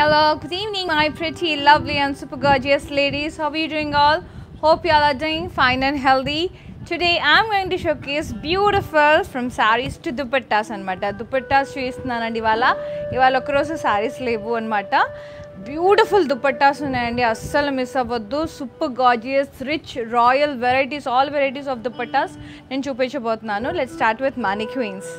Hello good evening my pretty, lovely and super gorgeous ladies. How are you doing all? Hope you all are doing fine and today I'm going to showcase beautiful from saris to dupattas అనమాట దుపట్టాస్ చూస్తున్నానండి ఇవాళ ఇవాళ ఒకరోజు శారీస్ లేవు అనమాట beautiful dupattas ఉన్నాయండి అస్సలు miss అవ్వద్దు super gorgeous rich royal varieties all varieties of dupattas నేను చూపించబోతున్నాను let start with mannequins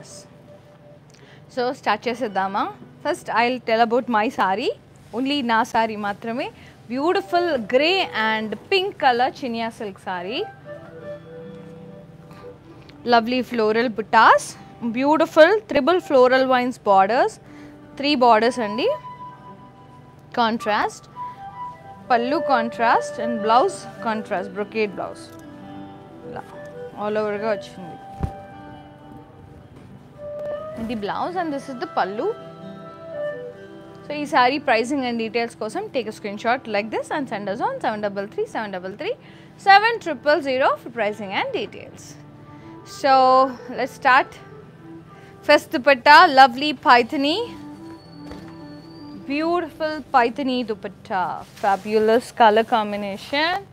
yes so start చేసేద్దామా? First I tell about my sari only నా సారీ మాత్రమే. Beautiful grey and pink colour Chiniya silk sari lovely floral buttas beautiful triple floral vines borders three borders అండి. Contrast pallu contrast and blouse contrast brocade blouse ఇలా all ఓవర్గా వచ్చింది. the blouse and this is the pallu. So, isari pricing and details kosam take a screenshot like this and send us on 733 733 7000 for pricing and details. So, let's start. First dupatta, lovely pythony. Beautiful pythony dupatta. Fabulous color combination.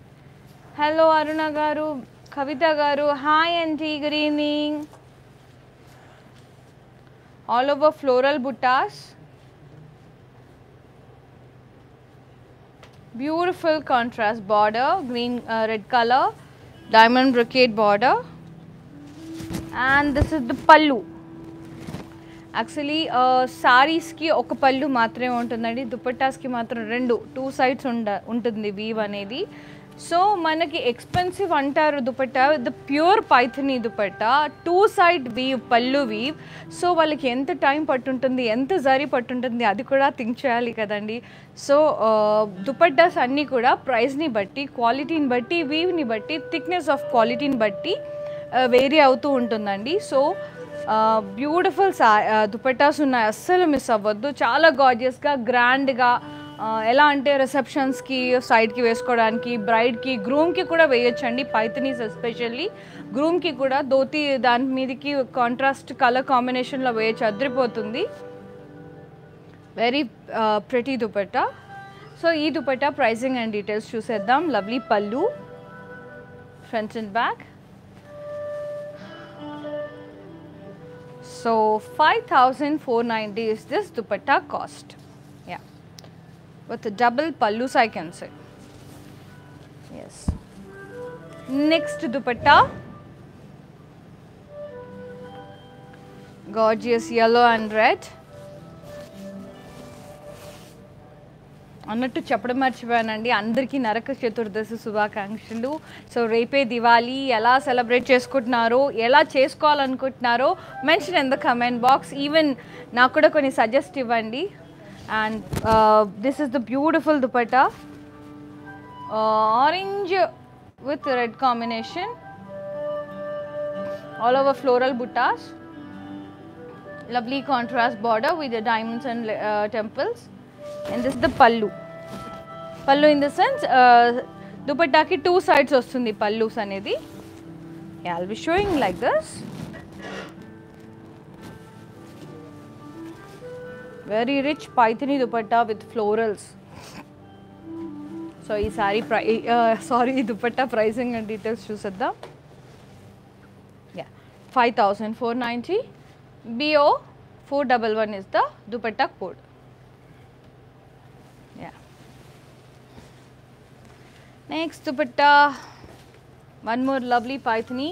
Hello Aruna Garu, Kavita Garu. Hi auntie, good evening. All over floral buttas beautiful contrast border green uh, red color diamond brocade border and this is the pallu actually సారీస్కి ఒక పళ్ళు మాత్రమే ఉంటుందండి దుపట్టాస్కి మాత్రం రెండు two sides ఉండ ఉంటుంది weave అనేది so మనకి ఎక్స్పెన్సివ్ అంటారు dupatta the pure Paithani dupatta two side weave pallu weave so వాళ్ళకి ఎంత టైం పట్టుంటుంది ఎంత జరీ పట్టుంటుంది అది కూడా థింక్ చేయాలి కదండి. సో దుపట్టాస్ అన్నీ కూడా ప్రైస్ని బట్టి క్వాలిటీని బట్టి వీవ్ని బట్టి థిక్నెస్ ఆఫ్ క్వాలిటీని బట్టి వేరీ అవుతూ ఉంటుందండి. సో బ్యూటిఫుల్ సా దుపట్టాస్ ఉన్నాయి. అస్సలు మిస్ అవ్వద్దు. చాలా గార్జియస్గా గ్రాండ్గా ఎలా అంటే రిసెప్షన్స్కి సైడ్కి వేసుకోవడానికి బ్రైడ్కి గ్రూమ్కి కూడా వేయొచ్చండి పైతనీస్ ఎస్పెషల్లీ గ్రూమ్కి కూడా ధోతి దాని మీదకి కాంట్రాస్ట్ కలర్ కాంబినేషన్లో వేయచ్చు అదిరిపోతుంది. Very pretty dupatta. సో ఈ దుపట్టా ప్రైసింగ్ అండ్ డీటెయిల్స్ చూసేద్దాం. Lovely pallu. Front and back So 5490 is this dupatta cost. Yeah. With a double pallus I can say. Yes. Next dupatta. Gorgeous yellow and red. అన్నట్టు చెప్పడం మర్చిపోయానండి అందరికీ నరక చతుర్దశి శుభాకాంక్షలు so రేపే దివాళీ ఎలా celebrate చేసుకుంటున్నారో ఎలా చేసుకోవాలనుకుంటున్నారో mention in the comment box even నాకు కూడా కొన్ని సజెస్ట్ ఇవ్వండి and uh, this is the beautiful dupatta. Uh, orange with red combination. All over floral buttas. Lovely contrast border with the diamonds and uh, temples. And this is the pallu. Pallu in the sense uh, dupatta ki two sides vastundi pallus anedi yeah i'll be showing like this. Very rich paithani dupatta with florals. So ఈ సారీ ప్రై సారీ ఈ dupatta pricing and details చూసేద్దాం. Yeah five thousand four ninety BO four double one is the dupatta code yeah next dupatta one more lovely Paithani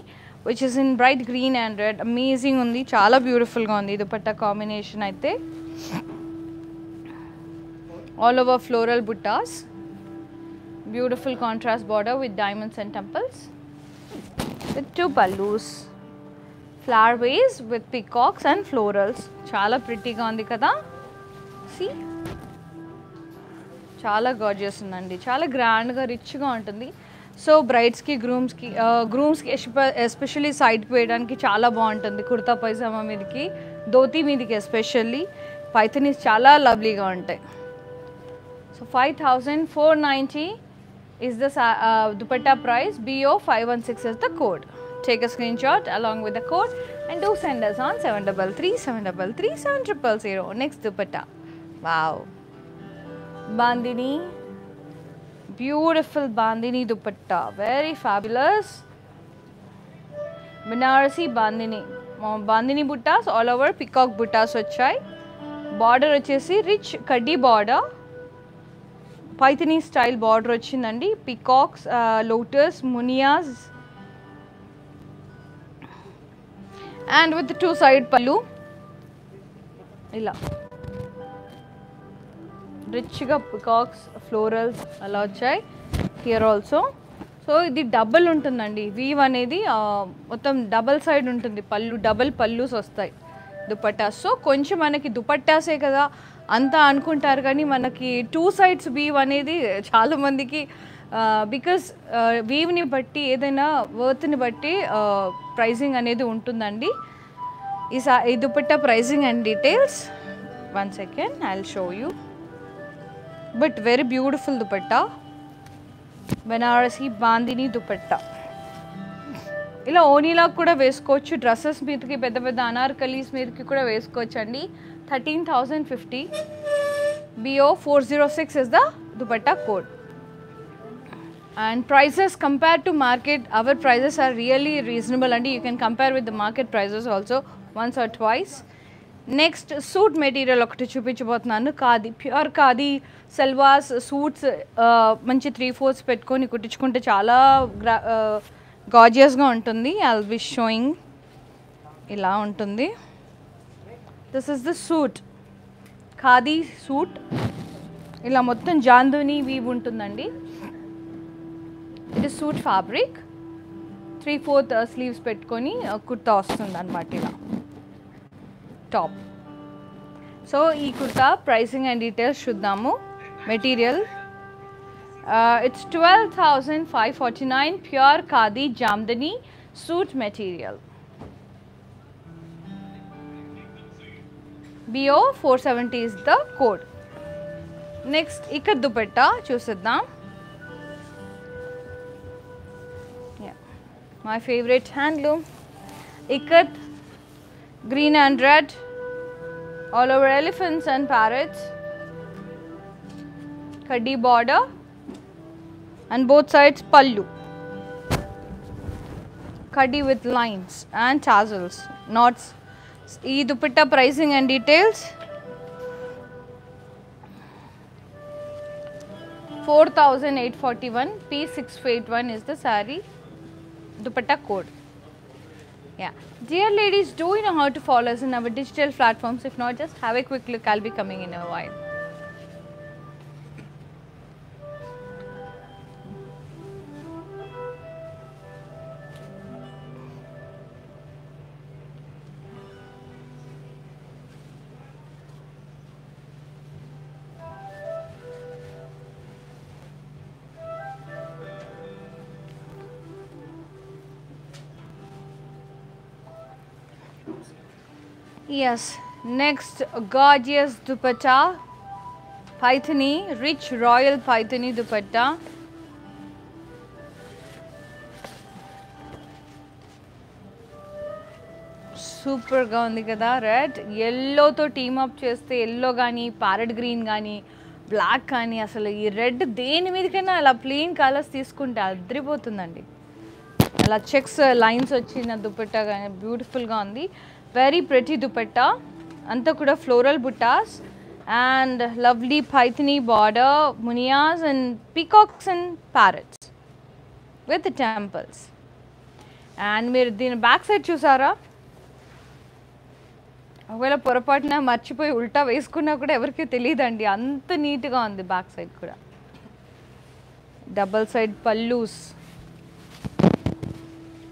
which is in bright green and red amazing ఉంది. చాలా బ్యూటిఫుల్గా ఉంది dupatta combination అయితే. All over floral buttas beautiful contrast border with diamonds and temples with two flower vase vase with and and florals చాలా ga ఉంది కదా See? చాలా gorgeous ఉందండి చాలా గ్రాండ్గా రిచ్గా ఉంటుంది సో బ్రైడ్స్కి గ్రూమ్స్కి గ్రూమ్స్కి ఎస్పెషల్లీ సైడ్కి వేయడానికి చాలా బాగుంటుంది కుర్తా పైజామా మీదకి ధోతి మీదకి especially పైథనీస్ చాలా లవ్లీగా ఉంటాయి so five thousand four ninety is the sa- uh, dupatta price BO516 is the code. Take a screenshot along with the code and do send us on 733 733 7000. Next dupatta. Wow. Bandini. Beautiful Bandini dupatta. Very fabulous. Banarasi Bandini. Bandhani buttas all over peacock buttas వచ్చాయి Border వచ్చేసి rich కడ్డీ border. Paithani style border వచ్చిందండి. Peacocks lotus మునియాస్ and with two side pallu. ఇలా. రిచ్గా peacocks florals అలా వచ్చాయి. Here also so ఇది double ఉంటుందండి. వీవ్ అనేది uh, మొత్తం డబల్ సైడ్ ఉంటుంది. పళ్ళు డబల్ పళ్ళుస్ వస్తాయి. దుపట్టాస్ సో కొంచెం మనకి దుపట్టాసే కదా అంతా అనుకుంటారు. కానీ మనకి టూ సైడ్స్ వీవ్ అనేది చాలామందికి బికాస్ వీవ్ని బట్టి ఏదైనా వర్త్ని బట్టి ప్రైజింగ్ అనేది ఉంటుందండి. ఈ సా ఈ dupatta pricing and details. One second I show you but very beautiful dupatta. Benarasi bandhani dupatta. ఇలా ఓనీలా కూడా వేసుకోవచ్చు. డ్రెస్సెస్ మీదకి పెద్ద పెద్ద అనార్కలీస్ మీదకి కూడా వేసుకోవచ్చు అండి thirteen thousand fifty. BO four zero six is the dupatta code and prices compare to market our prices are really reasonable అండి. You can compare with the market prices also once or twice next suit material ఒకటి చూపించబోతున్నాను. Khadi pure khadi సెల్వాస్ suits మంచి three fours పెట్టుకొని కుట్టించుకుంటే చాలా గ్రా గాజియస్గా ఉంటుంది. I be showing ఇలా ఉంటుంది. This is the suit khadi suit ఇలా మొత్తం జాందుని వీవ్ ఉంటుందండి. ఇది suit fabric three fourth sleeves పెట్టుకొని uh, కుర్తా వస్తుంది అనమాట ఇలా. టాప్ సో ఈ కుర్తా ప్రైసింగ్ అండ్ డీటెయిల్స్ చూద్దాము. Material Uh, it's 12,549 pure Khadi Jamdani suit material. BO 470 is the code. Next, Ikad Dupatta chusiddam. Yeah, my favorite handloom. Ikad, green and red, all over elephants and parrots. Khadi border, and both sides pallu. Kadi with lines and tassels, knots. E dupatta pricing and details. 4841 P681 is the sari dupatta code. Yeah. Dear ladies, do you know how to follow us in our digital platforms? If not, just have a quick look. I'll be coming in a while. Yes. Next, gorgeous dupatta. Pythony, rich royal pythony dupatta. సూపర్గా ఉంది కదా red ఎల్లోతో team up చేస్తే yellow కానీ parrot green కానీ black కానీ అసలు ఈ రెడ్ దేని మీదకైనా అలా ప్లెయిన్ కలర్స్ తీసుకుంటే అద్రిపోతుందండి అలా చెక్స్ లైన్స్ వచ్చిన దుపట్టా కానీ బ్యూటిఫుల్గా ఉంది. Very pretty dupatta. అంతా కూడా floral buttas. And lovely Paithani border munias and peacocks and parrots with temples and మీరు దీని బ్యాక్ సైడ్ చూసారా? ఒకవేళ పొరపాటున మర్చిపోయి ఉల్టా వేసుకున్నా కూడా ఎవరికి తెలియదండి. అంత నీట్గా ఉంది బ్యాక్ సైడ్ కూడా. Double side pallus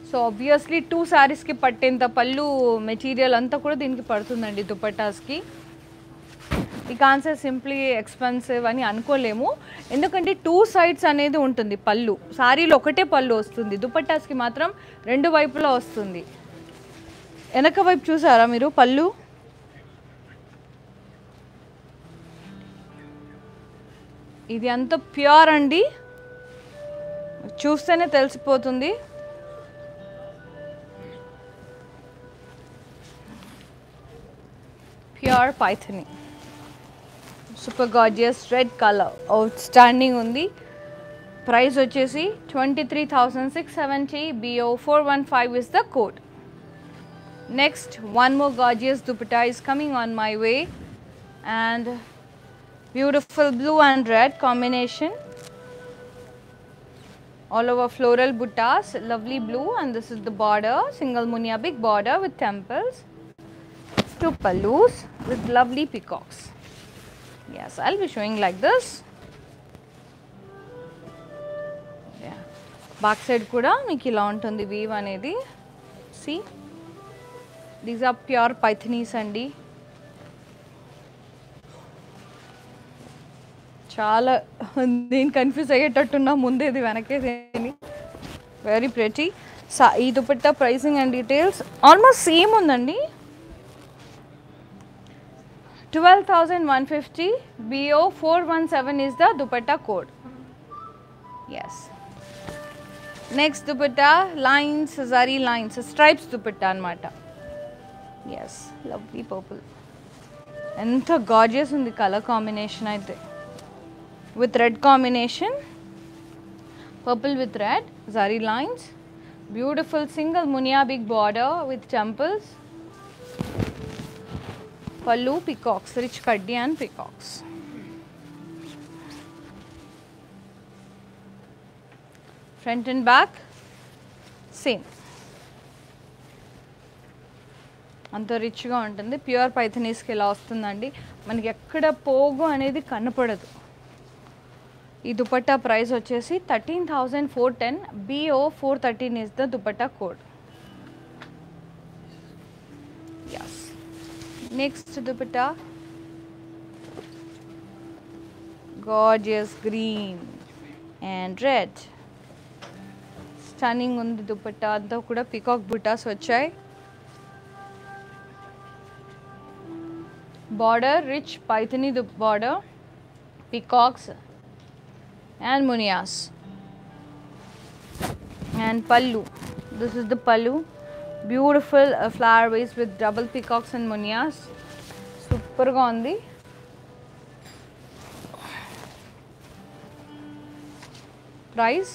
so obviously two శారీస్కి పట్టేంత పళ్ళు మెటీరియల్ అంతా కూడా దీనికి పడుతుందండి దుపట్టాస్కి. ఈ కాన్సెప్ట్ సింప్లీ ఎక్స్పెన్సివ్ అని అనుకోలేము. ఎందుకంటే టూ సైడ్స్ అనేది ఉంటుంది పళ్ళు. శారీలో ఒకటే పళ్ళు వస్తుంది. దుపట్టాస్కి మాత్రం రెండు వైపులా వస్తుంది. వెనక వైపు చూసారా మీరు పళ్ళు? ఇది అంత ప్యూర్ అండి. చూస్తేనే తెలిసిపోతుంది. pure Paithani super gorgeous red colour outstanding ఉంది ప్రైస్ వచ్చేసి twenty three thousand six seventy BO four one five is the code next one more gorgeous dupatta is coming on my way and beautiful blue and red combination all over floral buttas lovely blue and this is the border single munia big border with temples To pallus with lovely peacocks. Yes i'll be showing like this. Yeah. Back side కూడా మీకు ఇలా ఉంటుంది weave అనేది See? These are pure Paithanis అండి చాలా నేను confuse అయ్యేటట్టున్నా ముందేది వెనకేది అని very pretty so ఈ dupatta pricing and details almost same ఉందండి twelve thousand one fifty B O four one seven is the dupatta code yes next dupatta lines zari lines stripes dupatta అనమాట yes lovely purple ఎంత gorgeous ఉంది colour combination అయితే with red combination purple with red zari lines. Beautiful single munia big border with temples. Pallu peacocks rich kaddi and peacocks front and back same అంత రిచ్గా ఉంటుంది. Pure పైథనీస్కి ఇలా వస్తుందండి. మనకి ఎక్కడ పోగు అనేది కనపడదు. ఈ దుపట్టా ప్రైస్ వచ్చేసి thirteen thousand four ten B O four thirteen is the dupatta code next dupatta gorgeous green and red stunning ఉంది దుపట్టా అంతా కూడా పికాక్ బుటాస్ వచ్చాయి। Border rich Paithani దుప్ border peacocks and munias and pallu this is the pallu. Beautiful flower vase with double peacocks and munias సూపర్గా ఉంది price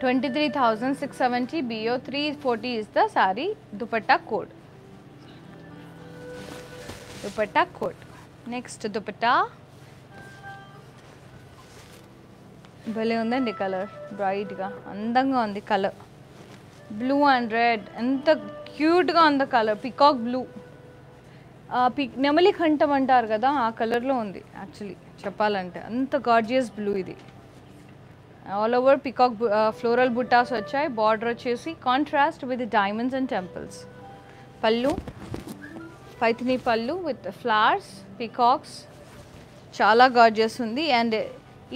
twenty three thousand six seventy B O three forty is the sorry dupatta code dupatta code next dupatta భలే ఉందండి colour బ్రైట్గా అందంగా ఉంది colour blue and red ఎంత క్యూట్గా ఉంది కలర్ పికాక్ బ్లూ పిక్ నెమలి కంఠం అంటారు కదా ఆ కలర్లో ఉంది యాక్చువల్లీ చెప్పాలంటే. అంత గార్జియస్ బ్లూ ఇది. All over peacock floral buttas వచ్చాయి బార్డర్ వచ్చేసి contrast with diamonds and temples pallu Paithani pallu with flowers peacocks చాలా గార్జియస్ ఉంది. అండ్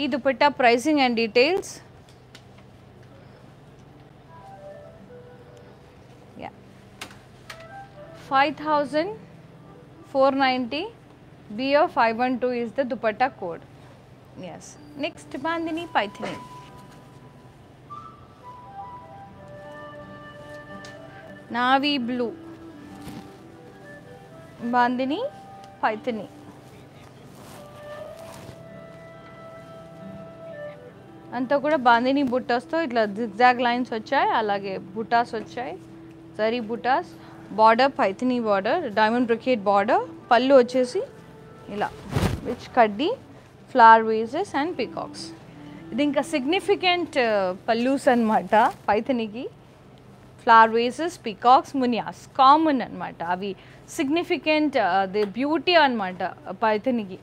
ఈ dupatta pricing and details 5490 BO512 is the dupatta code. Yes. Next, Bandini Pythony. Navy blue. Bandini Pythony. అంతా కూడా బాందిని బుట్టాస్తో ఇట్లా zigzag lines వచ్చాయి అలాగే బుటాస్ వచ్చాయి zari buttas border Paithani border diamond brocade border pallu వచ్చేసి ఇలా విచ్ కడ్డీ ఫ్లవర్ వేజెస్ అండ్ పీకాక్స్ ఇది ఇంకా సిగ్నిఫికెంట్ పల్లూస్ అనమాట పైథనికి. Flower vases peacocks munias common అనమాట అవి సిగ్నిఫికెంట్ ది బ్యూటీ అనమాట పైథనికి.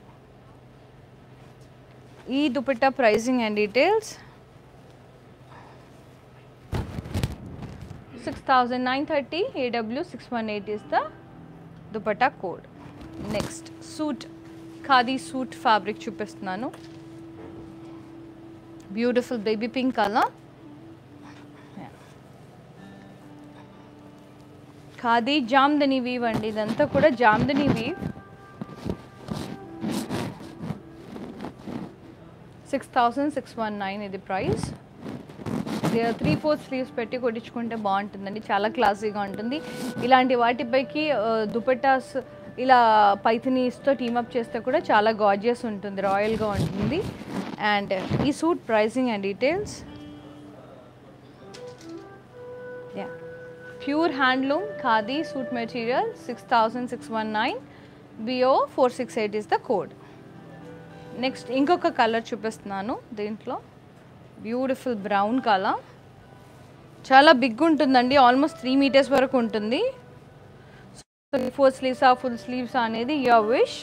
ఈ dupatta pricing and details 6930 AW618 is the dupatta code. Next, suit, khadi suit fabric chupistunanu. Beautiful baby pink color. Yeah. Khadi jamdani weave andi, idantha kuda jamdani weave. 6619 ఇది price three four sleeves పెట్టి కొట్టించుకుంటే బాగుంటుందండి. చాలా క్లాసీగా ఉంటుంది. ఇలాంటి వాటిపైకి దుపట్టాస్ ఇలా పైథనీస్తో team up చేస్తే కూడా చాలా గార్జియస్ ఉంటుంది రాయల్గా ఉంటుంది. అండ్ ఈ suit pricing and details. Yeah pure handloom khadi suit material six thousand six one nine B O four six eight is the code. Next ఇంకొక కలర్ చూపిస్తున్నాను దీంట్లో. బ్యూటిఫుల్ బ్రౌన్ కలర్ చాలా బిగ్ ఉంటుందండి almost three metres వరకు ఉంటుంది. Four sleeves ఆ full sleeves అనేది your wish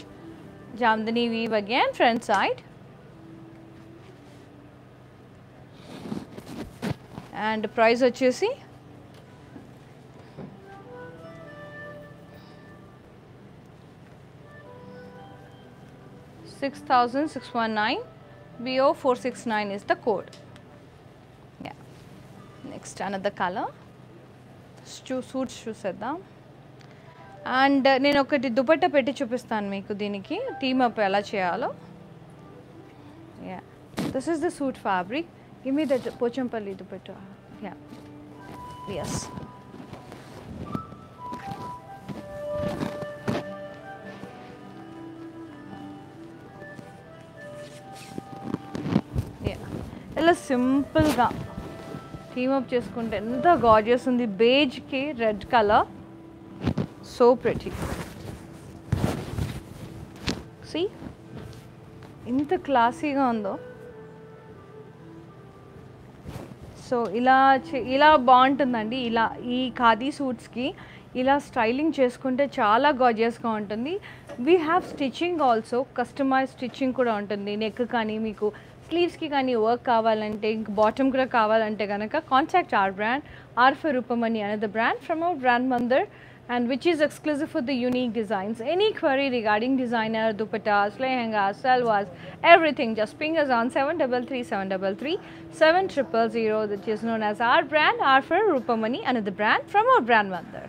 Jamdani weave again front side and price వచ్చేసి six thousand six one nine B O four six nine is the code next another colour chew suits చూసేద్దాం. And uh, నేను ఒకటి దుపట్ట పెట్టి చూపిస్తాను మీకు దీనికి. Team up ఎలా చేయాలో. Yeah this is the suit fabric ఇమి that Pochampally dupatta. Yeah yes ఇలా సింపుల్గా టీమప్ చేసుకుంటే ఎంత గార్జియస్ ఉంది. బేజ్కి red colour so pretty see ఎంత క్లాసీగా ఉందో. సో ఇలా చే- ఇలా బాగుంటుందండి. ఇలా ఈ ఖాదీ సూట్స్కి ఇలా స్టైలింగ్ చేసుకుంటే చాలా గాజియస్గా ఉంటుంది. We have stitching also customize stitching కూడా ఉంటుంది. నెక్ కానీ మీకు స్లీవ్స్కి కానీ వర్క్ కావాలంటే ఇంక బాటమ్ కూడా కావాలంటే కనుక కాంటాక్ట్ ఆర్ బ్రాండ్ ఆర్ఫర్ రూపమని another brand from our brand Mandir and which is exclusive for the unique designs. Any query regarding designer, dupattas, lehengas, salwas, everything, just ping us on 733-733-7000 that is known as our brand, our for Rupamani, another brand from our brand mother.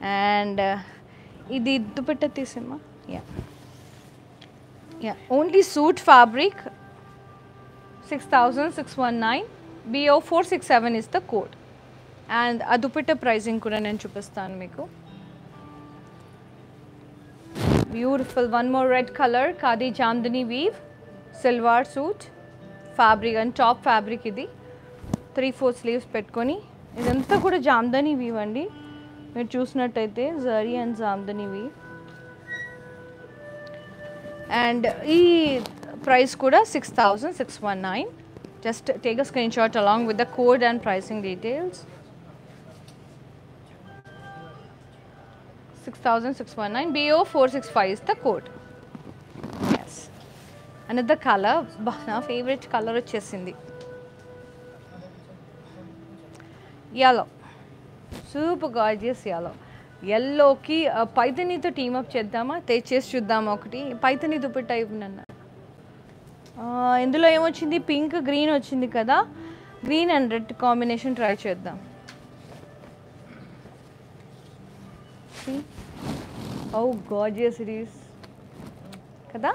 And uh, idi dupatta tisima, yeah. Yeah, only suit fabric B O four six seven is the code and అదుపిట్ట pricing కూడా నేను చూపిస్తాను మీకు. Beautiful one more red colour khadi Jamdani weave silver suit fabric and top fabric ఇది. Three four sleeves పెట్టుకొని. ఇదంతా కూడా Jamdani weave అండి. మీరు చూసినట్టయితే zari and Jamdani weave and ఈ ప్రైస్ కూడా six thousand six one nine just take a screenshot along with the code and pricing details six thousand six one nine B O four six five is the code yes another colour నా favourite colour వచ్చేసింది. Yellow super gorgeous యలో ఎల్లోకి పైతనీతో team up చేద్దామా? తెచ్చేసి చూద్దామా ఒకటి? పైతనీ దుపట్టా ఇవ్వనన్న ఇందులో ఏమొచ్చింది? Pink green వచ్చింది కదా. Green and red combination try చేద్దాం. ఓ గాజియస్ సిరీస్ కదా?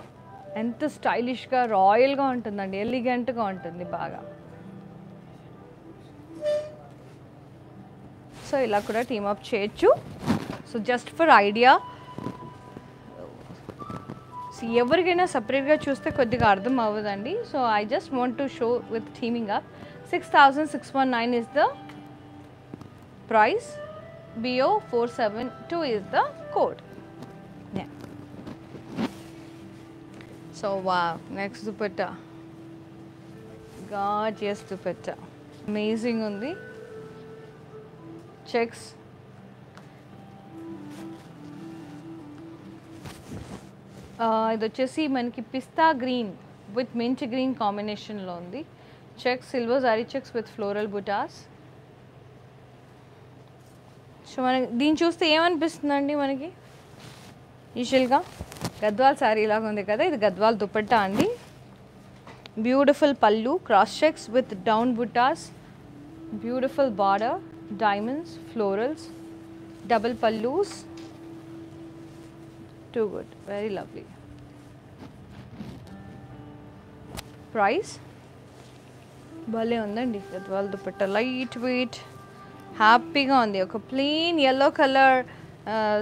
ఎంత స్టైలిష్గా రాయల్గా ఉంటుందండి. ఎలిగెంట్గా ఉంటుంది బాగా. సో ఇలా కూడా టీమప్ చేయొచ్చు. సో జస్ట్ ఫర్ ఐడియా ఎవరికైనా సపరేట్గా చూస్తే కొద్దిగా అర్థం అవ్వదండి. So I just want to show with teaming up six thousand six one nine is the price B O four seven two is the code so వా next dupatta gorgeous dupatta amazing ఉంది. Checks ఇది వచ్చేసి మనకి pista green with mint green కాంబినేషన్లో ఉంది. Checks silver zari checks with floral buttas so మనకి దీన్ని చూస్తే ఏమనిపిస్తుందండి మనకి? యూజువల్గా గద్వాల్ శారీ లాగా ఉంది కదా ఇది గద్వాల్ దుపట్టా అండి. Beautiful pallu cross checks with down buttas beautiful border diamonds florals double pallus too good very lovely price భలే ఉందండి. గద్వాల దుపట్ట. లైట్ వెయిట్ హ్యాపీగా ఉంది. ఒక ప్లెయిన్ ఎల్లో కలర్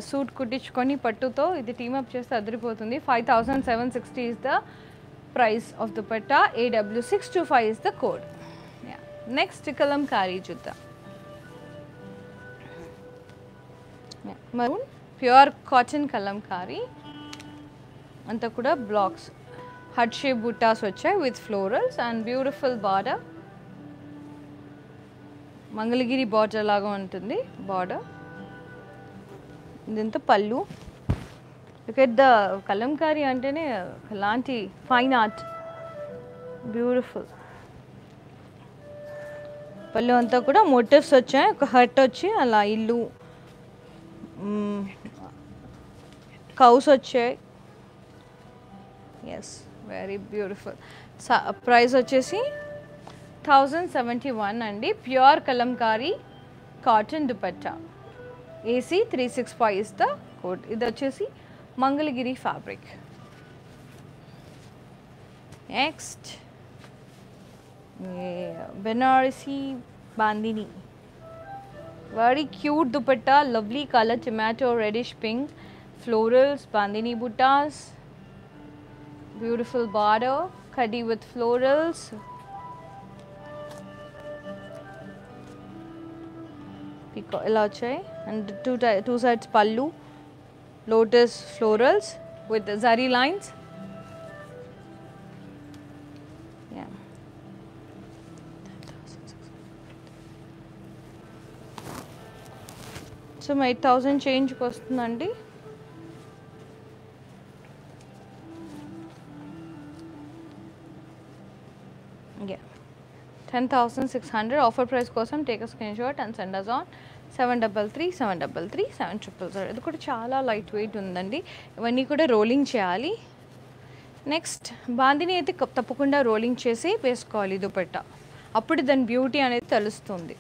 సూట్ కుట్టించుకొని పట్టుతో ఇది టీమప్ చేస్తే అదిరిపోతుంది. Five thousand seven sixty is the price of dupatta. A W six two five is the code next Kalamkari చూద్దాం మరూన్ ప్యూర్ కాటన్ కలంకారీ. అంతా కూడా బ్లాక్స్. హట్ షేప్ బుట్టాస్ వచ్చాయి with florals and beautiful border. Mangalagiri border లాగా ఉంటుంది border. ఇదంతా పళ్ళు. The Kalamkari అంటేనే లాంటి ఫైన్ ఆర్ట్ బ్యూటిఫుల్ పళ్ళు అంతా కూడా మోటివ్స్ వచ్చాయి. ఒక హట్ వచ్చి అలా ఇల్లు. కౌస్ వచ్చాయి. ఎస్ వెరీ బ్యూటిఫుల్ ప్రైస్ వచ్చేసి థౌజండ్ సెవెంటీ వన్ అండి. Pure Kalamkari cotton dupatta. A C three six five is the code ఇది వచ్చేసి Mangalagiri fabric next Benarasi bandhani very cute dupatta lovely color tomato reddish pink florals bandini buttas beautiful border khadi with florals Pico- ఇలా వచ్చాయి and two two sides పళ్ళు lotus florals with zari lines so eight thousand చేంజ్కి వస్తుందండి. Ten thousand six hundred offer price కోసం take screenshot and send us on seven double three seven double three seven triple zero ఇది కూడా చాలా light weight ఉందండి. ఇవన్నీ కూడా rolling చేయాలి. Next bandhani అయితే తప్పకుండా రోలింగ్ చేసి వేసుకోవాలి దుపట్ట. అప్పుడు దాని బ్యూటీ అనేది తెలుస్తుంది.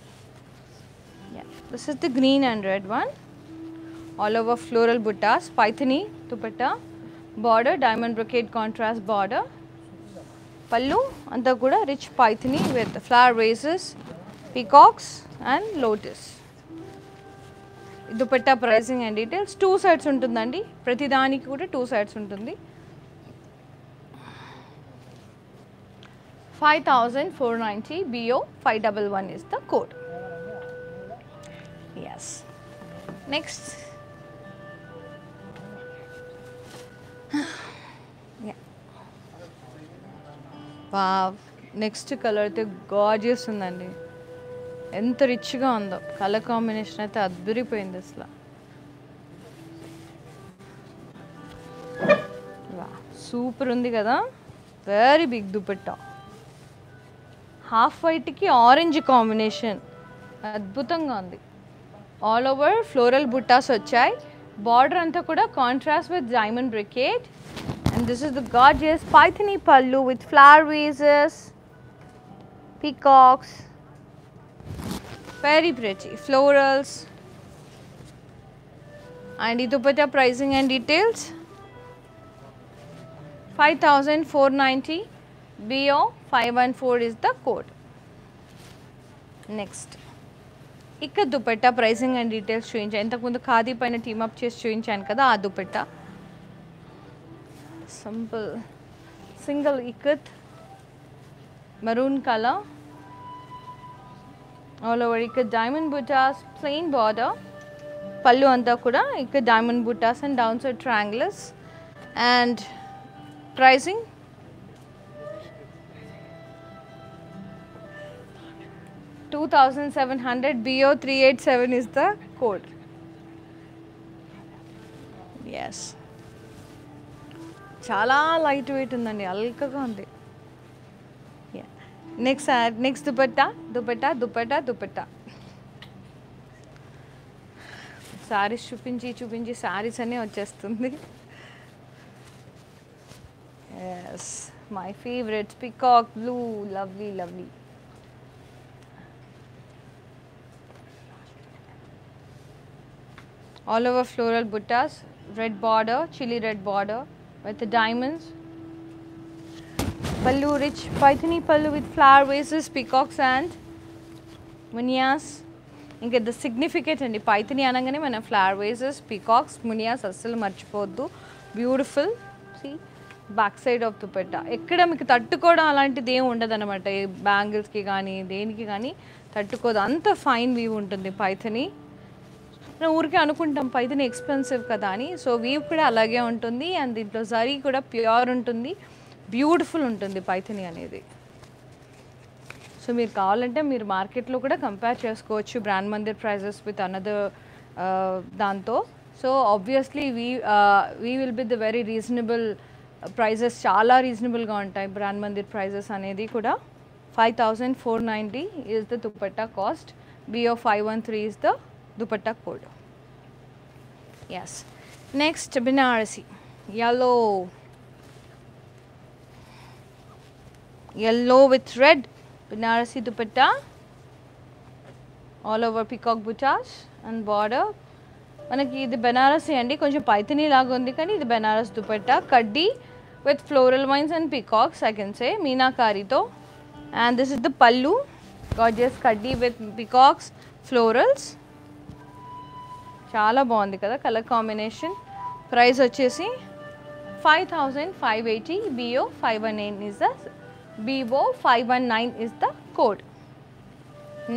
Yeah, this is the green and red one. All over floral buttas, pythony, dupatta, border diamond brocade contrast border. Pallu అంతా కూడా రిచ్ పైథిని విత్ flower vases, peacocks and lotus. Dupatta pricing and details two sides ఉంటుందండి ప్రతి దానికి కూడా two sides ఉంటుంది five thousand four ninety B O five double one is the code yes. Next. Yeah. Wow next colour అయితే gorgeous ఉందండి. ఎంత రిచ్గా ఉందో. కలర్ కాంబినేషన్ అయితే అద్దరిపోయింది అసలు. సూపర్ ఉంది కదా. వెరీ బిగ్ దుపట్టా హాఫ్ వైట్కి ఆరెంజ్ కాంబినేషన్ అద్భుతంగా ఉంది. ఆల్ ఓవర్ ఫ్లోరల్ బుట్టాస్ వచ్చాయి. బార్డర్ అంతా కూడా contrast with diamond brocade and this is the gorgeous Paithani pallu with flower vases peacocks very pretty florals and ఈ dupatta pricing and details five thousand four ninety B O five one four is the code next ఇక్కడ dupatta pricing and details చూపించాను. ఇంతకుముందు ఖాదీ పైన team up చేసి చూపించాను కదా ఆ dupatta. Simple single ikat. Maroon colour all over ఇక్కడ diamond buttas plain border pallu అంతా కూడా ఇక్కడ diamond buttas and down side triangles and pricing two thousand seven hundred B O three eight seven is the code yes చాలా light weight ఉందండి అల్కగా ఉంది. Next next uh, dupatta? Dupatta dupatta dupatta. Saris చూపించి చూపించి శారీస్ అనే వచ్చేస్తుంది. Yes my favourite peacock blue lovely lovely all over floral buttas, red border, chili red border with the diamonds. Pallu rich Pythony pallu with flower vases, peacocks and munias ఇంకా the significant అండి పైథని అనగానే మన flower vases peacocks మునియాస్ అస్సలు మర్చిపోవద్దు beautiful see back side of dupatta ఎక్కడ మీకు తట్టుకోవడం అలాంటిది ఏమి ఉండదు అనమాట బ్యాంగిల్స్కి కానీ దేనికి కానీ తట్టుకోదు అంత ఫైన్ వ్యూ ఉంటుంది పైథని మనం ఊరికే అనుకుంటాం పైథని ఎక్స్పెన్సివ్ కదా అని. సో వీవ్ కూడా అలాగే ఉంటుంది అండ్ దీంట్లో జరీ కూడా ప్యూర్ ఉంటుంది. బ్యూటిఫుల్ ఉంటుంది పైథని అనేది. సో మీరు కావాలంటే మీరు మార్కెట్లో కూడా కంపేర్ చేసుకోవచ్చు brand Mandir prices with another దాంతో. So obviously we we will be the very reasonable prices చాలా రీజనబుల్గా ఉంటాయి బ్రాండ్ మందిర్ ప్రైజెస్ అనేది కూడా. Five thousand four ninety is the dupatta cost B O five one three is the dupatta code yes next Benarasi yellow. Yellow with red. Banarasi dupatta. All over peacock buttas and border. మనకి ఇది బెనారసి అండి. కొంచెం పైతనీ లాగా ఉంది కానీ ఇది Banaras dupatta. Kaddi with floral vines and peacocks I can say మీనాకారితో. And this is the pallu gorgeous kaddi with peacocks florals చాలా బాగుంది కదా కలర్ కాంబినేషన్. ప్రైస్ వచ్చేసి five thousand five eighty B O five one nine is the B O five one nine is the code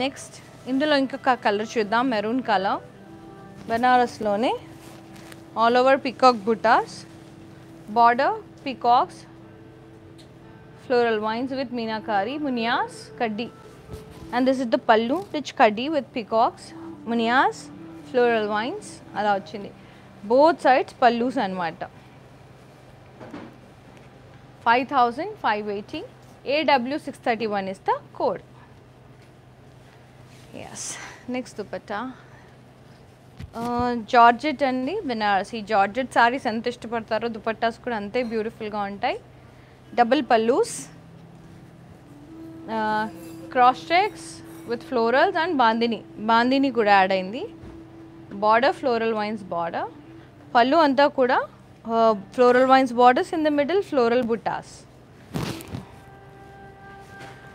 next ఇందులో ఇంకొక colour చూద్దాం maroon colour. బనారస్లోనే all over peacock buttas border peacocks floral vines with meenakari munias kaddi and this is the pallu rich kaddi with peacocks munias floral vines అలా వచ్చింది. Both sides pallus అనమాట five thousand five eighty A W six thirty one is the code yes next dupatta. Georgette అండి Benarasi. Georgette saris ఎంత ఇష్టపడతారో దుపట్టాస్ కూడా అంతే బ్యూటిఫుల్గా ఉంటాయి. Double pallus. Cross checks with florals and bandhani bandhani కూడా యాడ్ అయింది. Border floral wines border pallu అంతా కూడా floral vines borders in the middle floral butas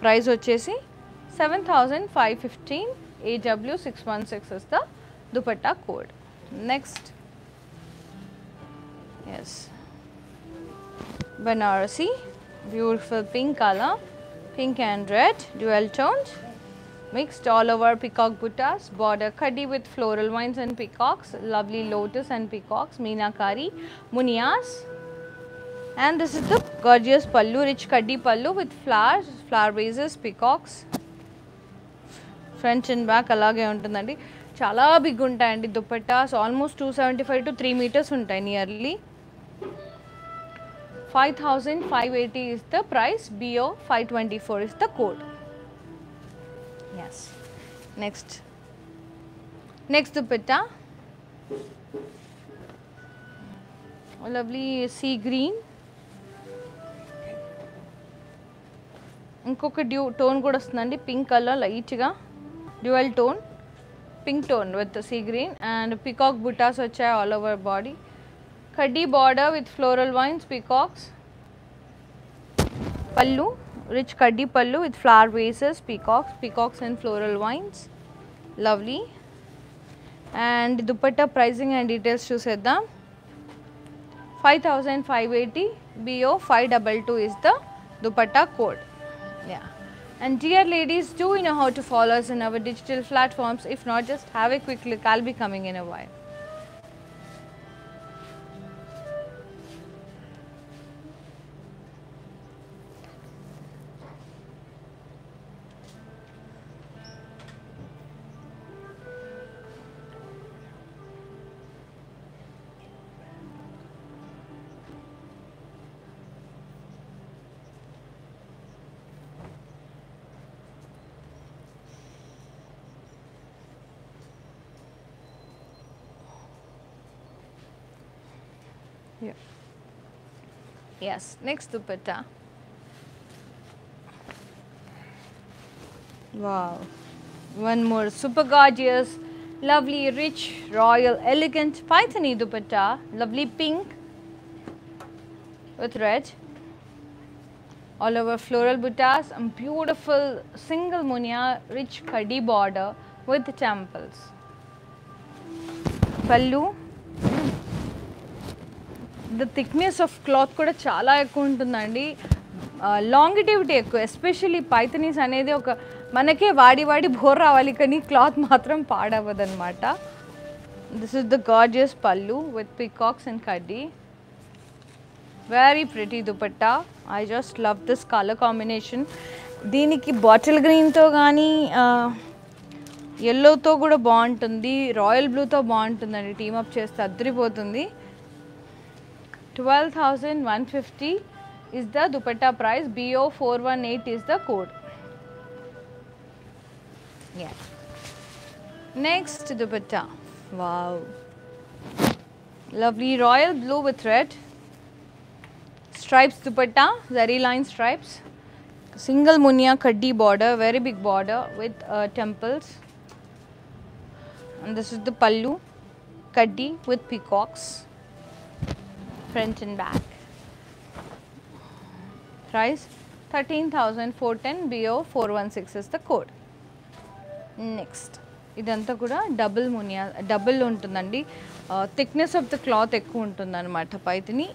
price వచ్చేసి seven thousand five fifteen AW six one six is the dupatta code next yes Banarasi beautiful pink colour pink and red dual toned mixed all over peacock buttas border kaddi with floral vines and peacocks lovely lotus and peacocks meenakari munias and this is the gorgeous pallu rich kaddi pallu with flowers flower vases peacocks front and back అలాగే ఉంటుందండి చాలా big ఉంటాయండి dupattas almost two seventy five to three metres ఉంటాయి nearly five thousand five eighty is the price BO five twenty four is the code yes next next dupatta lovely sea green ఇంకొక due tone కూడా వస్తుందండి. Pink colour లైట్గా dual tone pink tone with sea green and peacock buttas వచ్చాయి all over body kaddi border with floral vines peacocks pallu rich kaddi pallu with flower vases, peacocks, peacocks and floral vines. Lovely. And dupatta pricing and details chusedam. 5580 BO522 is the dupatta code. Yeah. And dear ladies, do you know how to follow us in our digital platforms? If not, just have a quick look. I'll be coming in a while. Yes, next dupatta. Wow. One more super gorgeous, lovely, rich, royal, elegant Pythony dupatta. Lovely pink with red. All over floral buttas and beautiful single munia rich khadi border with temples. Pallu. The thickness of cloth కూడా చాలా ఎక్కువ ఉంటుందండి. Longevity ఎక్కువ especially paithanis అనేది ఒక మనకే వాడి వాడి బోర్ రావాలి కానీ క్లాత్ మాత్రం పాడవదనమాట this is the gorgeous pallu with peacocks and కడ్డీ very pretty dupatta I just love this colour combination దీనికి బాటిల్ గ్రీన్తో కానీ ఎల్లోతో కూడా బాగుంటుంది. రాయల్ బ్లూతో బాగుంటుందండి. టీమప్ చేస్తే అద్దరిపోతుంది. 12,150 is the dupatta price. BO418 is the code. Yeah. Next dupatta. Wow. Lovely royal blue with red. Stripes dupatta, zari line stripes. Single munia kaddi border, very big border with uh, temples. And this is the pallu, kaddi with peacocks front and back. Price 13,410 BO 416 is the code. Next ఇదంతా కూడా double Muniya double ఉంటుందండి. Thickness of the cloth ఎక్కువ ఉంటుందనమాట Paithani.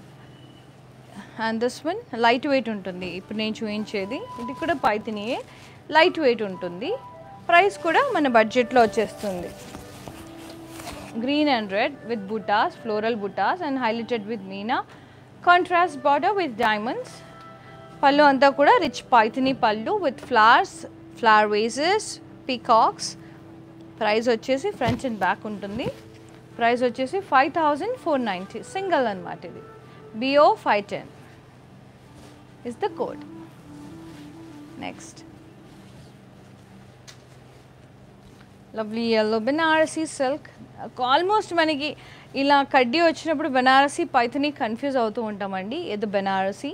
And this one light weight ఉంటుంది. ఇప్పుడు నేను చూపించేది. ఇది కూడా పైతినియే. లైట్ వెయిట్ ఉంటుంది. ప్రైస్ కూడా మన బడ్జెట్లో వచ్చేస్తుంది. Green and red with buttas, floral buttas and highlighted with meena. Contrast border with diamonds. పళ్ళు అంతా కూడా rich Paithani pallu with flowers flower vases peacocks price వచ్చేసి ఫ్రంట్ అండ్ బ్యాక్ ఉంటుంది. ప్రైస్ వచ్చేసి five thousand four ninety single అనమాట ఇది. B O five ten is the code next lovely yellow Banarasi silk almost మనకి ఇలా కడ్డీ వచ్చినప్పుడు Banarasi Paithani confuse అవుతూ ఉంటామండి. ఏదో బెనారసీ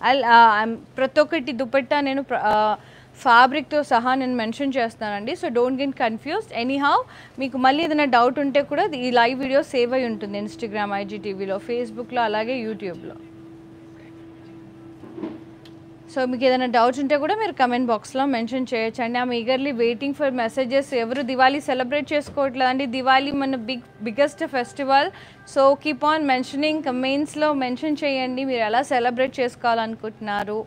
uh, ప్రతి ఒక్కటి దుపట్టా నేను uh, ఫ్యాబ్రిక్తో సహా నేను మెన్షన్ చేస్తానండి so don't get confused anyhow మీకు మళ్ళీ ఏదైనా డౌట్ ఉంటే కూడా ఈ లైవ్ వీడియో సేవ్ అయి ఉంటుంది ఇన్స్టాగ్రామ్ ఐజీటీవీలో ఫేస్బుక్లో అలాగే యూట్యూబ్లో సో మీకు ఏదైనా డౌట్ ఉంటే కూడా మీరు కమెంట్ బాక్స్లో మెన్షన్ చేయొచ్చండి. I'm eagerly waiting for messages ఎవరు దివాళీ సెలబ్రేట్ చేసుకోవట్లేదండి. దివాళీ మన big biggest festival so keep on mentioning కమెంట్స్లో మెన్షన్ చేయండి. మీరు ఎలా సెలబ్రేట్ చేసుకోవాలనుకుంటున్నారు?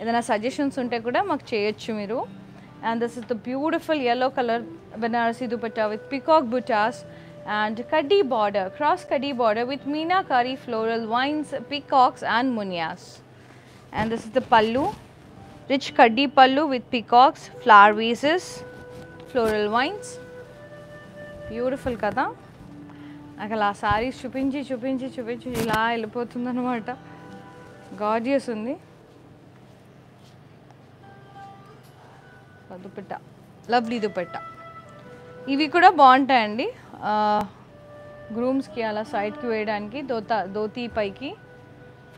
ఏదైనా సజెషన్స్ ఉంటే కూడా మాకు చేయొచ్చు మీరు. And this is the beautiful yellow colour Banarasi dupatta with peacock buttas and border border, cross border border with కరీ floral vines peacocks and muniyas And this is the pallu, rich kaddi pallu with peacocks, flower vases, floral vines. Beautiful కదా నాకు అలా సారీస్ చూపించి చూపించి చూపించి ఇలా వెళ్ళిపోతుందనమాట gorgeous ఉంది. దుపట్ట లవ్లీ దుపట్ట. ఇవి కూడా బాగుంటాయండి. గ్రూమ్స్కి అలా సైడ్కి వేయడానికి దోత దోతి పైకి.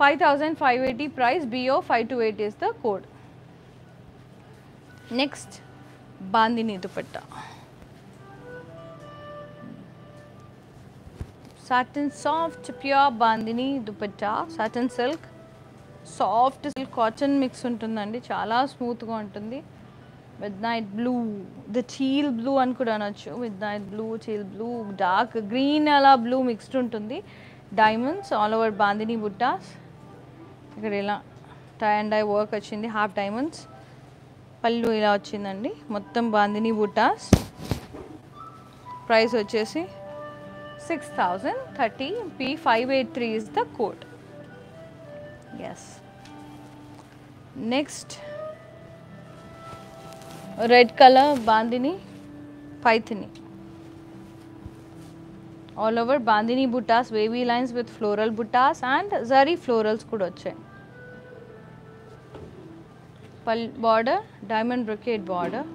Five thousand five eighty price B O five two eight is the code next bandhani dupatta satin soft pure bandhani dupatta satin silk soft silk cotton mix ఉంటుందండి. చాలా స్మూత్గా ఉంటుంది. With night blue the teal blue అని కూడా అనొచ్చు. With night blue teal blue dark green అలా blue mixed ఉంటుంది. Diamonds all over bandhani buttas ఇక్కడ ఇలా టై అండ్ డై వర్క్ వచ్చింది హాఫ్ డైమండ్స్ పళ్ళు ఇలా వచ్చిందండి. మొత్తం బాందిని బుట్టాస్ ప్రైస్ వచ్చేసి six thousand thirty P five eight three is the code S next red colour bandhani Paithani all over bandhani buttas wavy lines with floral buttas and zari florals కూడా వచ్చాయి. పల్ border diamond brocade border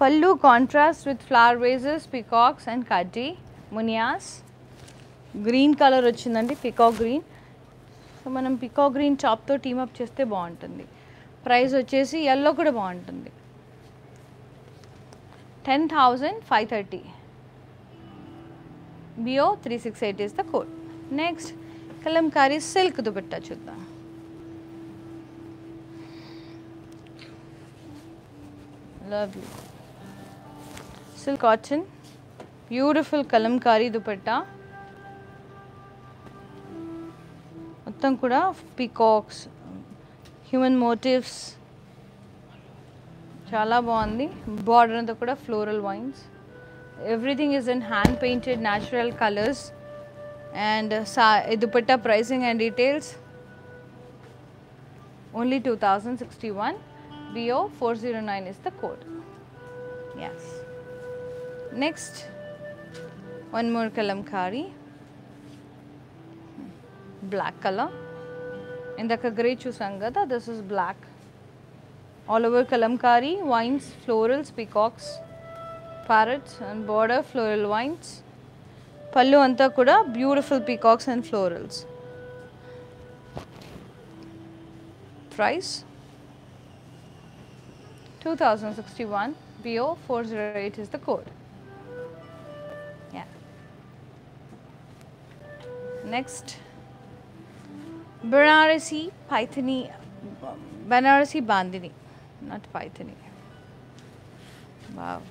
pallu contrast with flower vases peacocks and kaddi muniyas green colour వచ్చిందండి peacock green so మనం peacock green చాప్తో team up చేస్తే బాగుంటుంది. Price వచ్చేసి yellow కూడా బాగుంటుంది. Ten thousand five thirty B O three six eight is the code next Kalamkari silk dupatta చూద్దాం lovely silk cotton beautiful Kalamkari dupatta మొత్తం కూడా peacocks human motifs చాలా బాగుంది బార్డర్ అంతా కూడా floral vines everything is in hand painted natural colours and so dupatta pricing and details only two thousand sixty one BO four zero nine is the code yes next one more Kalamkari black colour ఇందాక all over kalamkari, vines, florals, peacocks, parrots and border floral vines. Pallu anta kuda beautiful peacocks and florals. Price 2061 BO 408 is the code. Yeah. Next Banarasi Pythony Banarasi Bandini Paithani not Paithani. Wow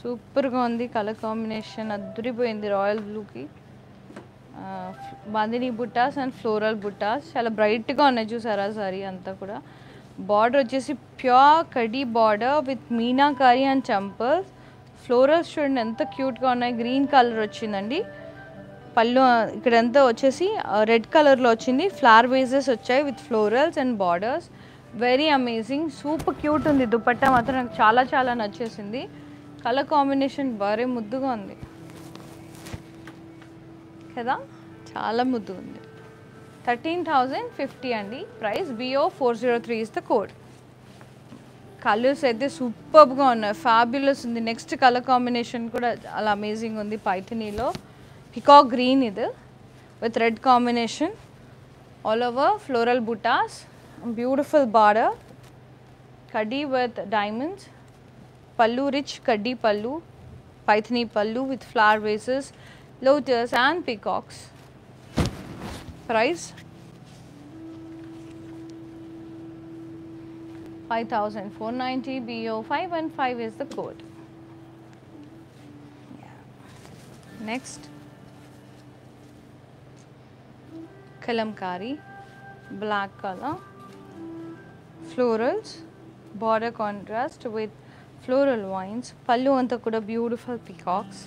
సూపర్గా ఉంది colour combination. అద్దరిపోయింది royal బ్లూకి. బందిని బుట్టాస్ and floral బుట్టాస్ చాలా బ్రైట్గా ఉన్నాయి చూసారా sorry అంతా కూడా. బార్డర్ వచ్చేసి pure kaddi border with meenakari and చంపల్స్ florals చూడండి ఎంత క్యూట్గా ఉన్నాయి. గ్రీన్ కలర్ వచ్చిందండి. పళ్ళు ఇక్కడంతా వచ్చేసి రెడ్ కలర్లో వచ్చింది. ఫ్లవర్ వేజెస్ వచ్చాయి with florals and borders. Very amazing super cute ఉంది. దుపట్టా మాత్రం నాకు చాలా చాలా నచ్చేసింది. కలర్ కాంబినేషన్ భారీ ముద్దుగా ఉంది. కదా? చాలా ముద్దు ఉంది. థర్టీన్ థౌజండ్ ఫిఫ్టీ అండి. Price B O four zero three is the code colours అయితే సూపర్గా ఉన్నాయి. ఫ్యాబ్యులస్ ఉంది. నెక్స్ట్ కలర్ కాంబినేషన్ కూడా చాలా అమేజింగ్ ఉంది పైథనీలో పికాక్ గ్రీన్ ఇది. With red combination all over floral buttas beautiful border, kadi with diamonds, pallu rich kadi pallu, pythony pallu with flower vases, lotus and peacocks. Price? 5490 BO 515 is the code. Next, Kalamkari, black color florals border contrast with floral vines pallu anta kuda beautiful peacocks.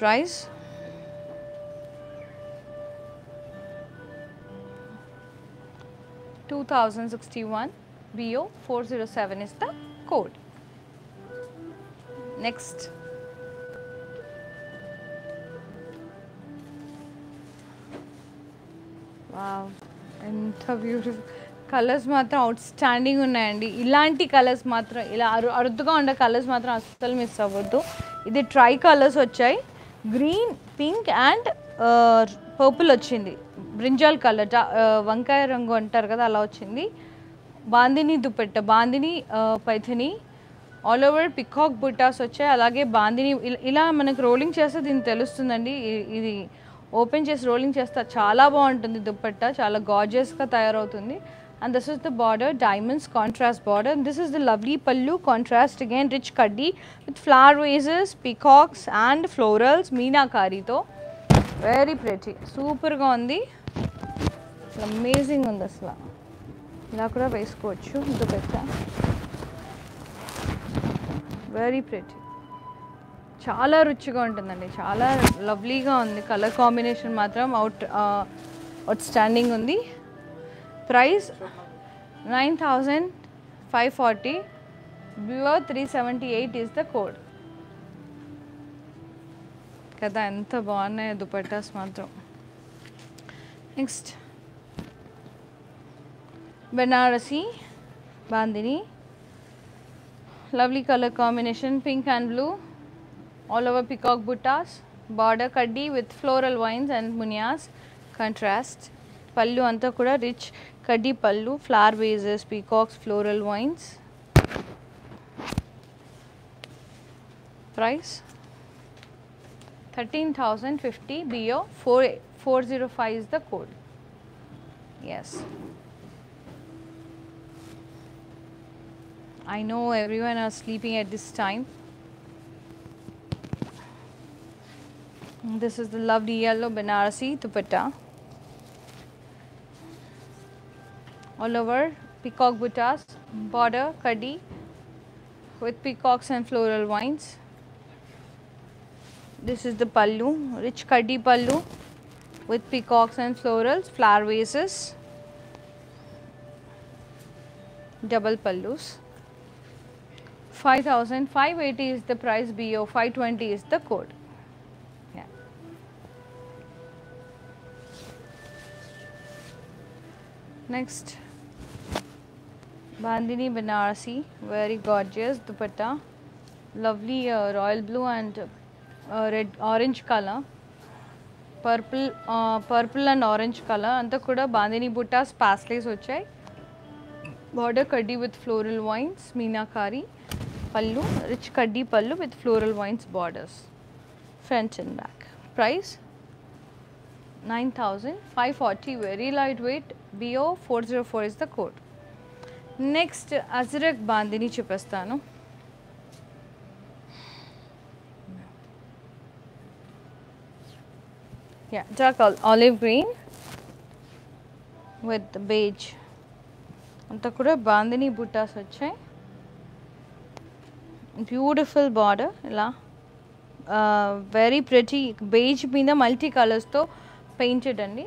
Price? Two thousand sixty one BO four zero seven is the code. Next. Wow ఎంత beautiful colours మాత్రం outstanding ఉన్నాయండి. ఇలాంటి colours మాత్రం ఇలా అరు అరుదుగా ఉండే colours మాత్రం అస్సలు మిస్ అవ్వద్దు. ఇది ట్రై కలర్స్ వచ్చాయి. గ్రీన్ పింక్ అండ్ పర్పుల్ వచ్చింది. బ్రింజాల్ కలర్ uh, వంకాయ రంగు అంటారు కదా అలా వచ్చింది. Bandhani dupatta bandhani Paithani. All over peacock buttas వచ్చాయి. అలాగే బాందిని ఇలా- ఇలా మనకు రోలింగ్ చేస్తే దీనికి తెలుస్తుందండి. ఇది ఓపెన్ చేసి రోలింగ్ చేస్తే చాలా బాగుంటుంది దుప్పట్ట చాలా గార్జియస్గా తయారవుతుంది. And this is the border diamonds contrast border this is the lovely pallu contrast again rich kaddi with flower vases peacocks and florals మీనాకారీతో very pretty సూపర్గా ఉంది. అమేజింగ్ ఉంది అసలు. ఇలా కూడా వేసుకోవచ్చు దుపట్ట. వెరీ ప్రెటీ చాలా రుచిగా ఉంటుందండి. చాలా లవ్లీగా ఉంది. కలర్ కాంబినేషన్ మాత్రం అవుట్ అవుట్ స్టాండింగ్ ఉంది. Price nine thousand five forty. B O three seventy eight is the code కదా ఎంత బాగున్నాయి దుపట్టాస్ మాత్రం. Next Banarasi bandhani. Lovely colour combination pink and blue all over peacock buttas, border kadi with floral vines and munias contrast. Pallu anta kuda rich kadi pallu, flower vases, peacocks, floral vines. Price 13,050 BO four four zero five 405 is the code. Yes. I know everyone are sleeping at this time. This is the lovely yellow Banarasi dupatta. All over peacock buttas, border kaddi with peacocks and floral vines. This is the pallu, rich kaddi pallu with peacocks and florals, flower vases, double pallus. 5580 is the price BO, 520 is the code. Next, Bandini Banarsi, very gorgeous dupatta, lovely uh, royal blue and uh, red orange color, purple uh, purple and orange color. Anta kuda Bandini buttas pasleys vachai. Border kaddi with floral vines, meenakari pallu, rich kaddi pallu with floral vines borders, front and back. Price 9540 very lightweight BO404 is the code. Next, Azrak Bandini Chipastano. Yeah, dark olive green with beige. అంతా కూడా బాందిని బుట్టాస్ వచ్చాయి beautiful border ఇలా very ప్రతి beige మీద multi కలర్స్తో painted అండి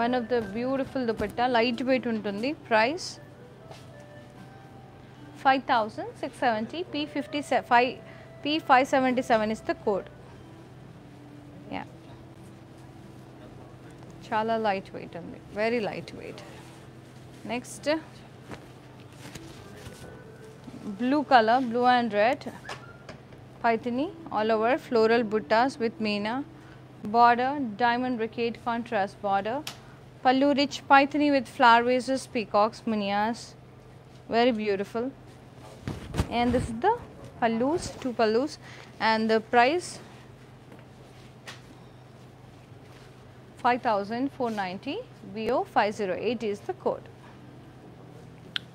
one of the beautiful dupatta light weight ఉంటుంది price five thousand six seventy P fifty five P five seventy seven is the code yeah చాలా లైట్ వెయిట్ ఉంది very light weight next blue color blue and red paitani all over floral buttas with meena border diamond brocade contrast border pallu rich paitani with flower vases peacocks munias. Very beautiful. And this is the pallus two pallus. And the price 5490 bo 508 is the code.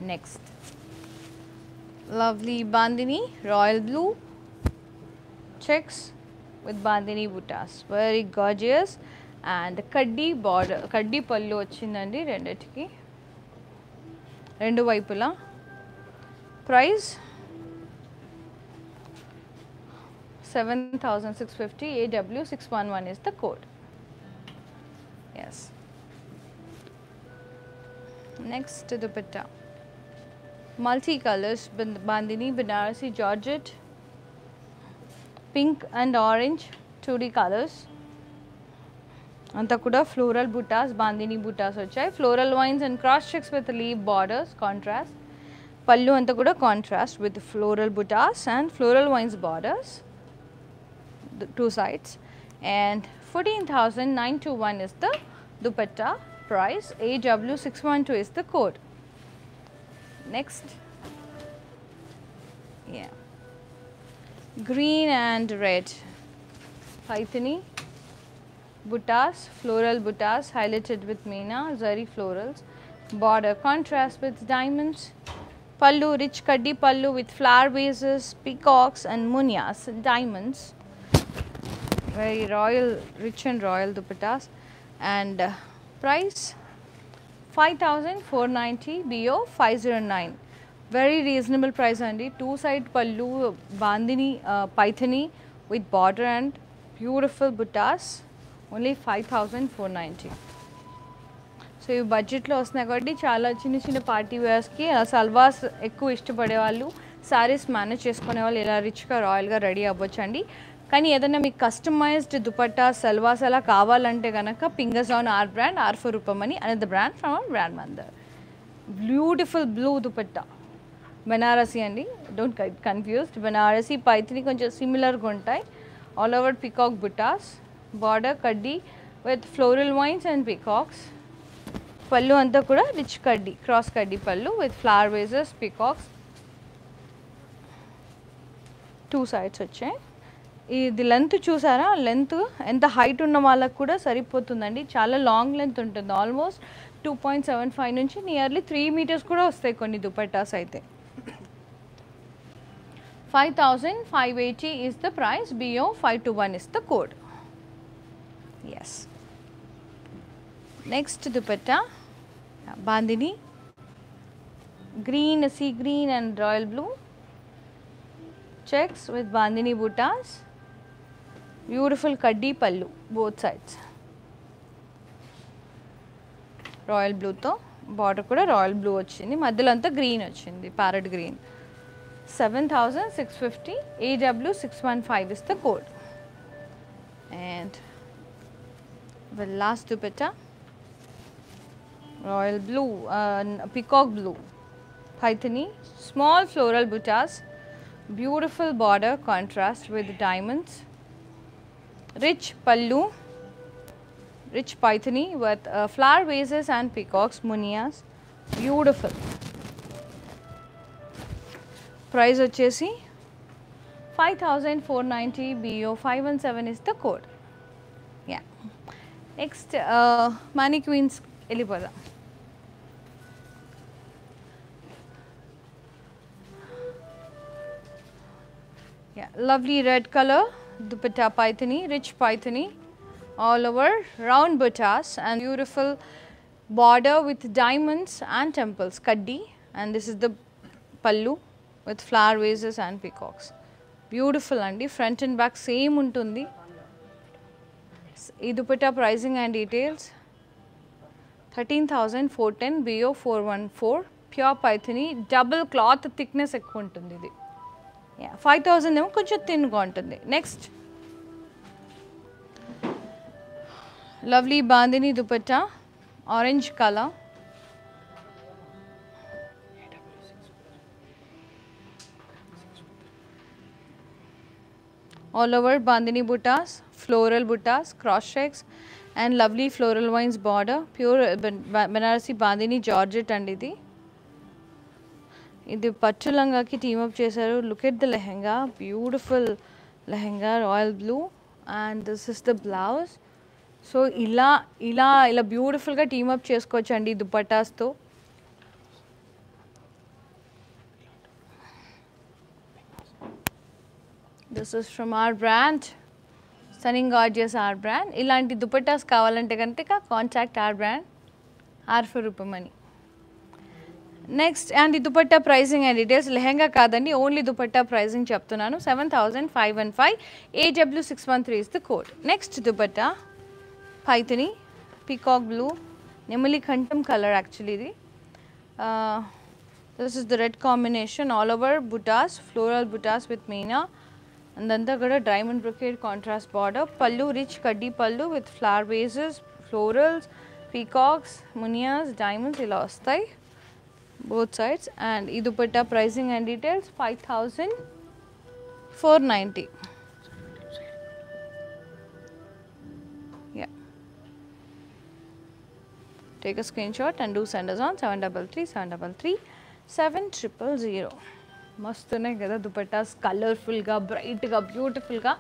Next. Lovely bandini royal blue. Checks with bandini buttas very gorgeous and kaddi border kaddi pallu వచ్చిందండి రెండిటికి. రెండు వైపులా. Price seven thousand six fifty A W six one one is the code S next dupatta multicolors Band- bandini banarasi georgette. Pink and orange 2d colors అంతా కూడా floral బుటాస్ బాందిని బుటాస్ వచ్చాయి floral vines and cross checks with leave borders contrast pallu అంతా కూడా contrast with floral buttas and floral vines borders two sides and fourteen thousand nine two one is the dupatta price A W six one two is the code next. Yeah. Green and red. Paithani buttas, floral buttas highlighted with Meena, zari florals, border contrast with diamonds, pallu, rich kaddi pallu with flower vases, peacocks and munias, diamonds, very royal, rich and royal dupattas and uh, price? 5490 BO 509. Very reasonable price Andy, two side pallu, bandini, uh, pythony with border and beautiful buttas only five thousand four ninety. So ఇవి బడ్జెట్లో వస్తున్నాయి కాబట్టి చాలా చిన్న చిన్న party వేర్స్కి సల్వాస్ ఎక్కువ ఇష్టపడే వాళ్ళు శారీస్ మేనేజ్ చేసుకునే వాళ్ళు ఇలా రిచ్గా రాయల్గా రెడీ అవ్వచ్చు అండి కానీ ఏదైనా మీకు కస్టమైజ్డ్ దుపట్టా సల్వాస్ అలా కావాలంటే కనుక ping us on our brand our for Roopmani అనేది brand from brand Mandir beautiful blue dupatta. Banarasi అండి డోంట్ కన్ఫ్యూజ్డ్ బెనారసీ పైతిని కొంచెం సిమిలర్గా ఉంటాయి. All over peacock buttas border kaddi with floral vines and peacocks pallu అంతా కూడా rich kaddi cross kaddi pallu with flower vases peacocks two sides వచ్చాయి. ఇది length చూసారా? Length ఎంత హైట్ ఉన్న వాళ్ళకు కూడా సరిపోతుందండి. చాలా లాంగ్ లెంత్ ఉంటుంది. Almost two point seven five నుంచి నియర్లీ త్రీ మీటర్స్ కూడా వస్తాయి కొన్ని దుపట్టాస్ అయితే. Five thousand five eighty is the price B O five two one is the code S next dupatta bandhani green sea green and royal blue checks with bandini buttas beautiful kaddi pallu both sides. Royal బ్లూతో border కూడా royal blue వచ్చింది మధ్యలో అంతా green వచ్చింది parrot green seven thousand six fifty A W six one five is the code and the last dupatta royal blue uh, peacock blue pythony small floral buttas beautiful border contrast with diamonds rich pallu rich pythony with uh, flower vases and peacocks munias beautiful price వచ్చేసి five thousand four ninety BO five Next, ಮಾನಿ queens ಎಲ್ಲಿ lovely red color, dupatta pythony, rich pythony all over round buttas and beautiful border with diamonds and temples, kaddi and this is the pallu with flower vases and peacocks. Beautiful andi, front and back same untundi. ఈ dupatta pricing and details thirteen thousand four ten B O four one four pure Paithani double cloth thickness ఎక్కువ ఉంటుంది ఇది. Five thousand ఏమో కొంచెం థిన్గా ఉంటుంది. Next lovely bandhani dupatta orange colour all over bandini buttas, floral buttas, cross checks and lovely floral vines border, pure ban- ba- Banarasi bandini georgette అండి ఇది. ఇది పట్టు లంగాకి టీమప్ చేశారు. Look at the lehenga beautiful lehenga royal blue and this is the blouse so ఇలా ఇలా ఇలా బ్యూటిఫుల్గా టీమప్ చేసుకోవచ్చు అండి దుపట్టాస్తో this is from our brand stunning gorgeous our brand ఇలాంటి దుపట్టాస్ కావాలంటే కనుక contact our brand our for Roopmani next and ఈ dupatta pricing and details lehenga కాదండి ఓన్లీ దుపట్టా ప్రైసింగ్ చెప్తున్నాను. Seven thousand five one five A W six one three is the code next dupatta Paithani peacock blue నెమలి కంఠం colour actually ఇది this is the red combination all over buttas floral buttas with Meena And then the diamond brocade contrast border, pallu rich kaddi pallu with flower vases, florals, peacocks, munias, diamonds, elastai, both sides. And idupetta pricing and details 5490. Yeah. Take a screenshot and do send us on 733 733 7000. మస్తున్నాయి కదా దుపట్టాస్ కలర్ఫుల్గా బ్రైట్గా బ్యూటిఫుల్గా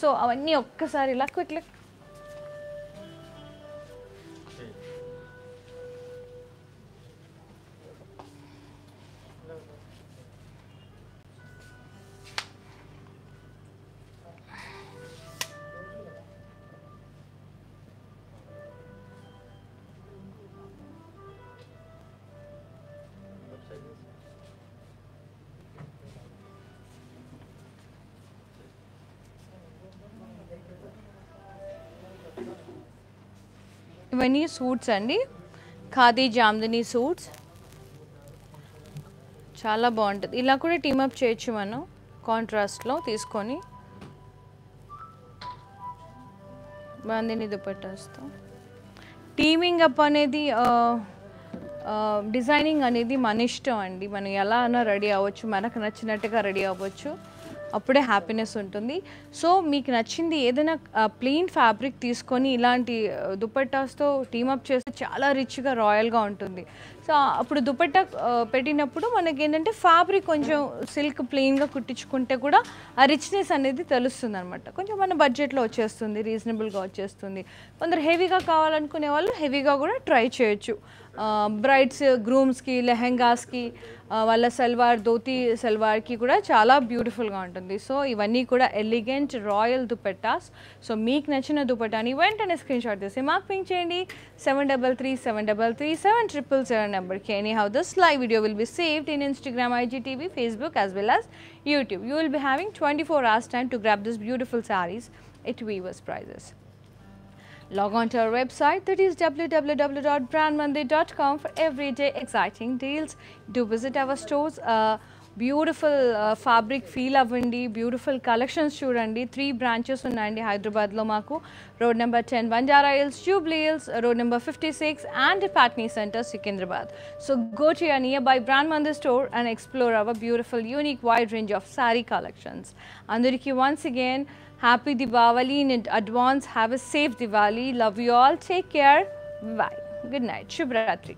so అవన్నీ ఒక్కసారి ఇలా quick click ఇవన్నీ suits అండి. ఖాదీ జామ్దిని సూట్స్. చాలా బాగుంటుంది. ఇలా కూడా టీమప్ చేయొచ్చు మనం కాంట్రాస్ట్లో తీసుకొని. బాందిని దుపట్టాస్తో టీమింగ్ అప్ అనేది డిజైనింగ్ అనేది మన ఇష్టం అండి. మనం ఎలా అయినా రెడీ అవ్వచ్చు. మనకు నచ్చినట్టుగా రెడీ అవ్వచ్చు. అప్పుడే హ్యాపీనెస్ ఉంటుంది. సో మీకు నచ్చింది ఏదైనా ప్లెయిన్ ఫ్యాబ్రిక్ తీసుకొని ఇలాంటి దుపట్టాస్తో టీమప్ చేస్తే చాలా రిచ్గా రాయల్గా ఉంటుంది. సో అప్పుడు దుపట్టా పెట్టినప్పుడు మనకి ఏంటంటే ఫ్యాబ్రిక్ కొంచెం సిల్క్ ప్లెయిన్గా కుట్టించుకుంటే కూడా ఆ రిచ్నెస్ అనేది తెలుస్తుంది అనమాట కొంచెం మన బడ్జెట్లో వచ్చేస్తుంది రీజనబుల్గా వచ్చేస్తుంది. కొందరు హెవీగా కావాలనుకునే వాళ్ళు హెవీగా కూడా ట్రై చేయొచ్చు. బ్రైడ్స్ గ్రూమ్స్కి లెహెంగాస్కి వాళ్ళ సల్వార్ ధోతి సల్వార్కి కూడా చాలా బ్యూటిఫుల్గా ఉంటుంది. సో ఇవన్నీ కూడా ఎలిగెంట్ రాయల్ దుపట్టాస్ సో మీకు నచ్చిన దుపట్టాని వెంటనే స్క్రీన్ షాట్ తీసి మాకు పింక్ చేయండి. Seven double three seven double three seven triple seven నెంబర్కి. Anyhow this live video will be saved in Instagram IGTV Facebook as well as YouTube you will be having twenty four hours time to grab this beautiful saris at weavers prices Log on to our website that is www.brandmandir.com for everyday exciting deals. Do visit our stores. Uh, beautiful fabric feel అవ్వండి beautiful collections చూడండి three branches ఉన్నాయండి హైదరాబాద్లో మాకు road number ten Banjara Hills Jubilee Hills road number fifty six and Patny centre Secunderabad so go to your nearby brand Mandir store and explore our beautiful unique wide range of sari collections అందరికీ once again Happy Diwali in advance. Have a safe Diwali. Love you all. Take care. Bye. Good night. Shubh Ratri.